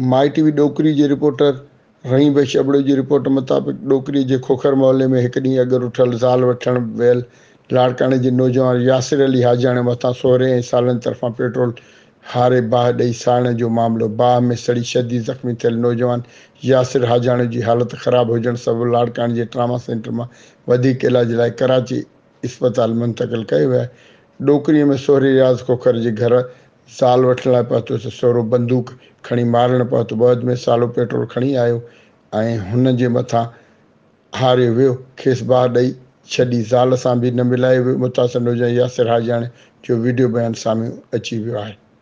माई T V ॾोकिरी जी reporter रणी भाई शबड़े जी रिपोर्ट मुताबिक़ ॾोकिरीअ जे खोखर मोहले में हिकु ॾींहुं अगरि उठल ज़ाल वठण वियल लाड़काणे जे नौजवान यासिर अली हाजाणे मथां सोहरे ऐं सालनि तरफ़ां पेट्रोल हारे बाह ॾेई साणण जो मामिलो बाह में सड़ी शदी ज़ख़्मी थियल नौजवान यासिर हाजाण जी हालति ख़राबु हुजणु सभु लाड़काणे जे ट्रामा सेंटर मां वधीक इलाज लाइ कराची इस्पताल मुंतकिल कयो वियो आहे ॾोकिरीअ में सोरे रियाज़ खोखर जे घर साल वठण लाइ पहुतो त सोरो बंदूक खणी मारणु पहुतो ॿि में सालो पेट्रोल खणी आयो ऐं हुन जे मथां हारियो वियो खेसि बाह ॾेई छॾी ज़ाल सां बि न मिलायो वियो मुतासिर हुजे यासिर सिरहाजण जो वीडियो बयानु साम्हूं अची वियो आहे